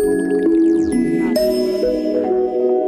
はい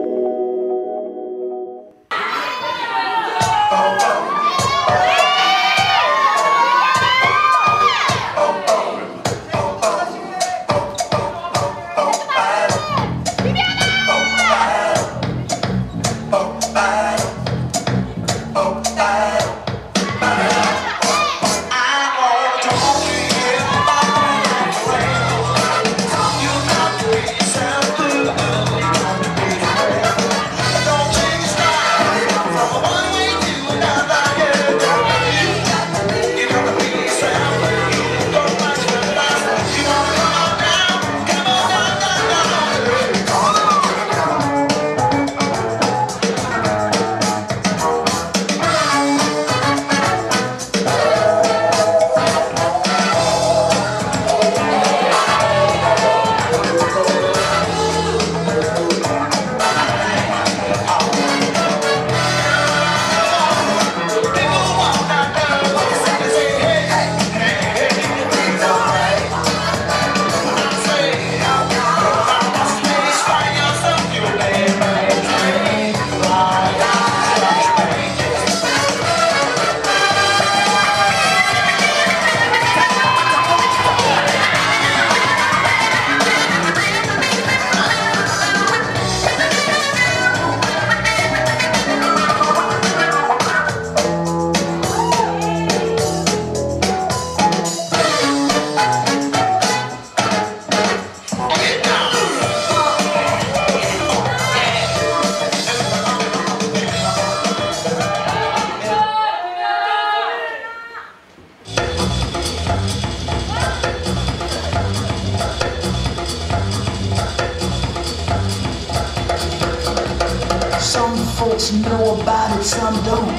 folks know about it, some don't.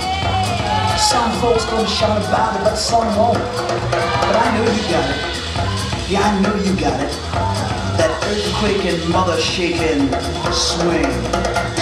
Some folks gonna shout about it, but some won't. But I know you got it. Yeah, I know you got it. That earthquake and mother shaking swing.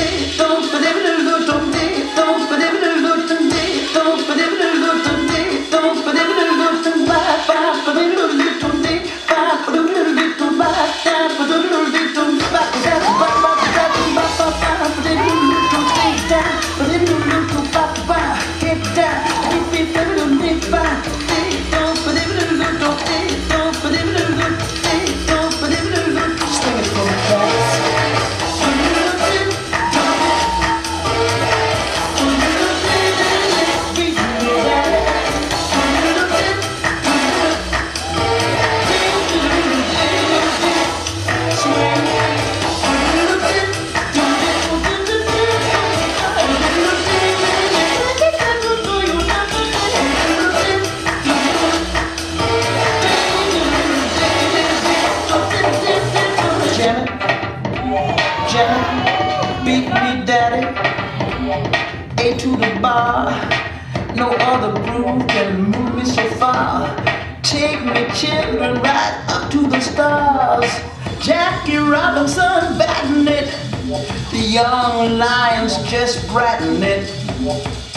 A to the bar. No other groove can move me so far. Take me, children, right up to the stars. Jackie Robinson batting it. The young lions just bratting it.